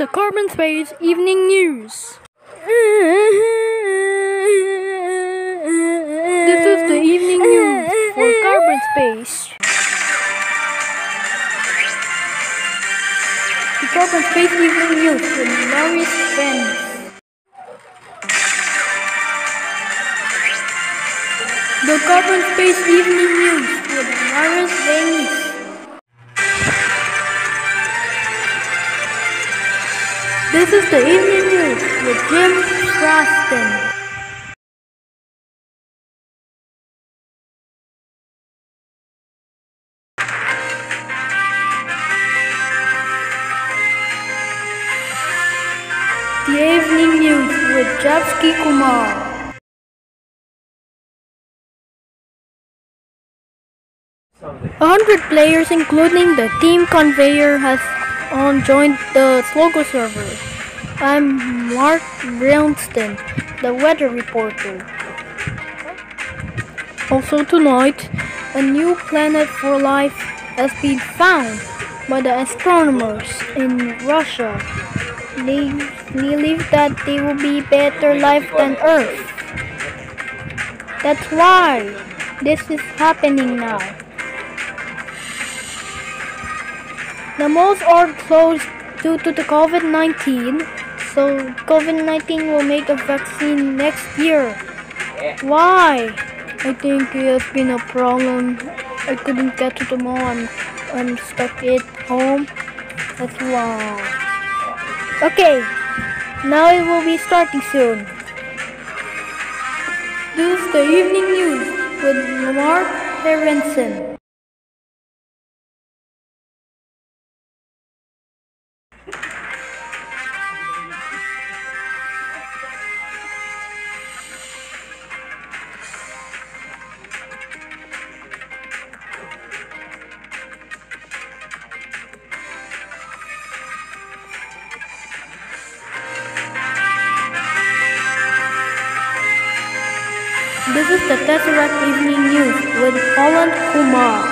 the Carbon Space Evening News. This is the evening news for Carbon Space. The Carbon Space Evening News with Maurice Venice. The Carbon Space Evening News with Maurice Venice. This is the evening news with Jim Fraston. The evening news with Japski Kumar. A hundred players, including the team conveyor, has on joined the Slogo server. I'm Mark Brownston, the weather reporter. Also tonight, a new planet for life has been found by the astronomers in Russia. They believe that they will be better life than Earth. That's why this is happening now. The malls are closed due to the COVID-19, so COVID-19 will make a vaccine next year. Why? I think it has been a problem. I couldn't get to the mall. I'm, I'm stuck at home. That's why. Okay, now it will be starting soon. This is the evening news with Mark Berenson. This is the Tesseract Evening News with Holland Kumar.